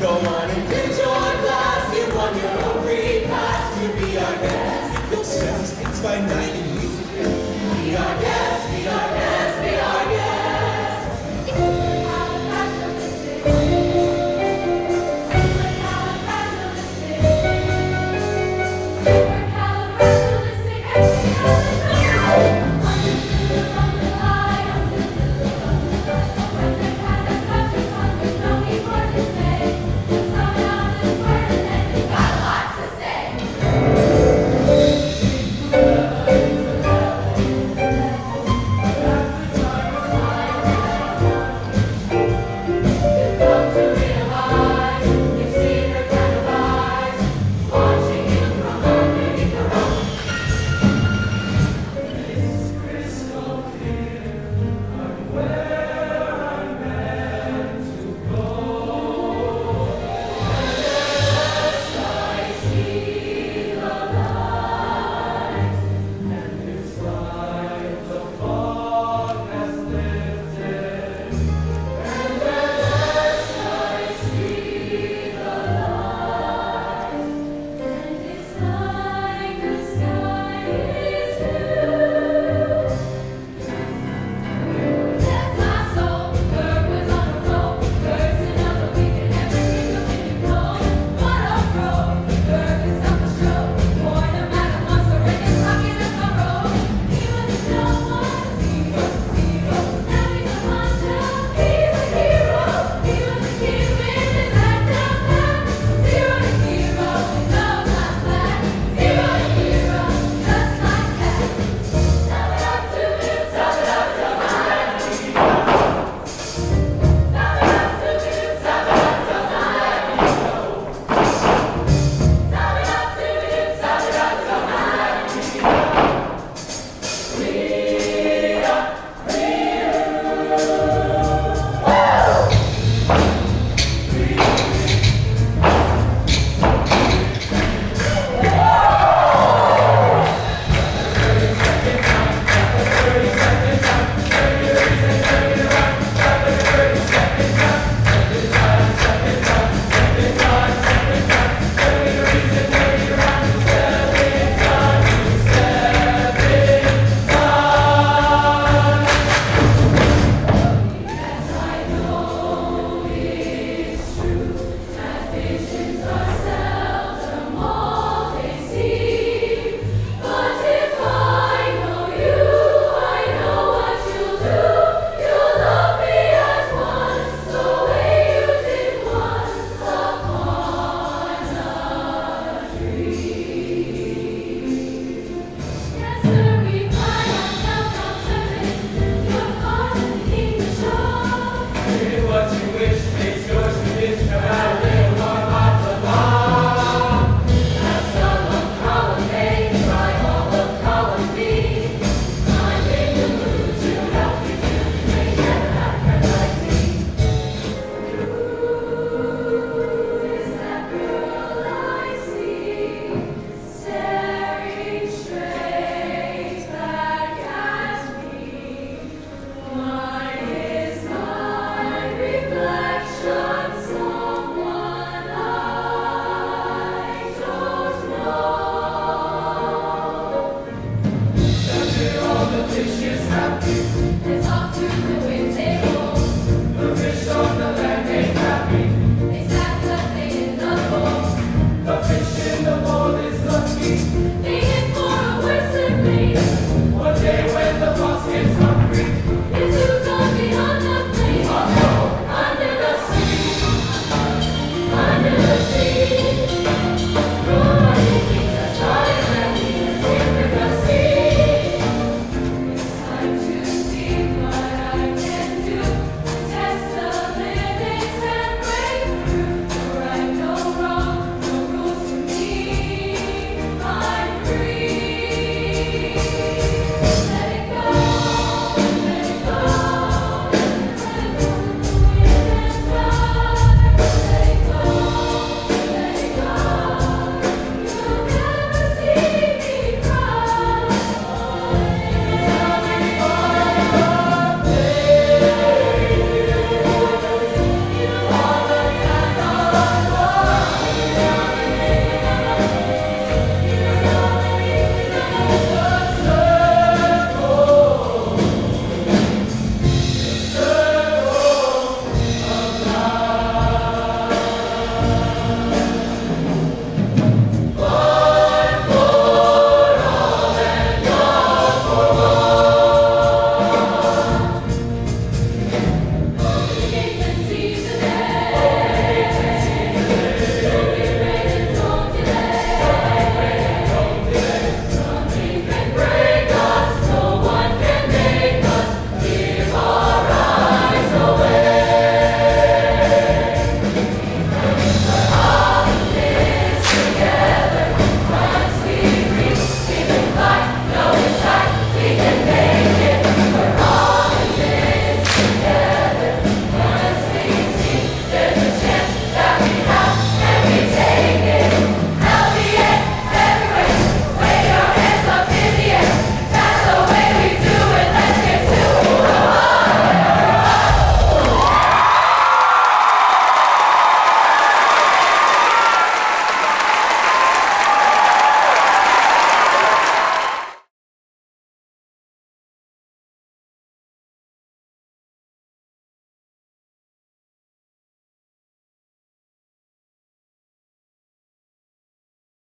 Go on and get your glass. You won your own free pass to be our guest. It's by 90